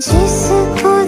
几丝苦